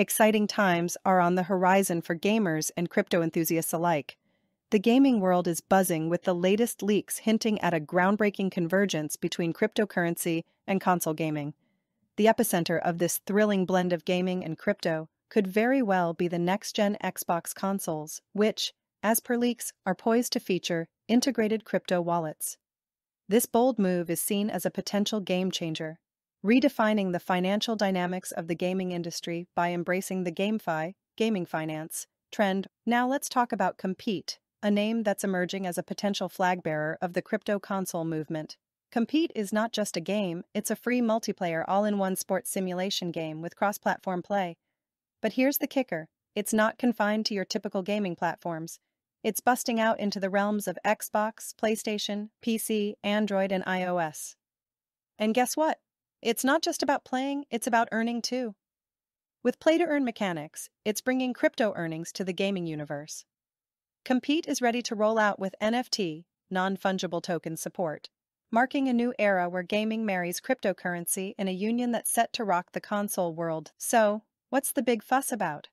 Exciting times are on the horizon for gamers and crypto enthusiasts alike. The gaming world is buzzing with the latest leaks hinting at a groundbreaking convergence between cryptocurrency and console gaming. The epicenter of this thrilling blend of gaming and crypto could very well be the next gen Xbox consoles, which, as per leaks, are poised to feature integrated crypto wallets. This bold move is seen as a potential game changer, redefining the financial dynamics of the gaming industry by embracing the GameFi, gaming finance, trend. Now let's talk about KOMPETE, a name that's emerging as a potential flag bearer of the crypto console movement. KOMPETE is not just a game, it's a free multiplayer all in one sports simulation game with cross platform play. But here's the kicker it's not confined to your typical gaming platforms. It's busting out into the realms of Xbox, PlayStation, PC, Android, and iOS. And guess what? It's not just about playing, it's about earning too. With play to earn mechanics, it's bringing crypto earnings to the gaming universe. KOMPETE is ready to roll out with NFT, non fungible token support, marking a new era where gaming marries cryptocurrency in a union that's set to rock the console world. So, what's the big fuss about?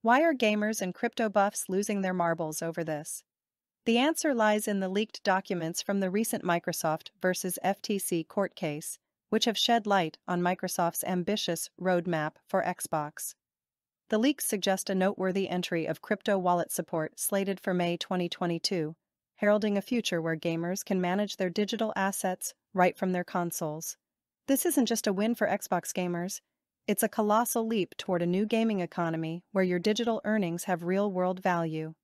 Why are gamers and crypto buffs losing their marbles over this? The answer lies in the leaked documents from the recent Microsoft versus FTC court case, which have shed light on Microsoft's ambitious roadmap for Xbox. The leaks suggest a noteworthy entry of crypto wallet support slated for May 2022, heralding a future where gamers can manage their digital assets right from their consoles. This isn't just a win for Xbox gamers, it's a colossal leap toward a new gaming economy where your digital earnings have real world value.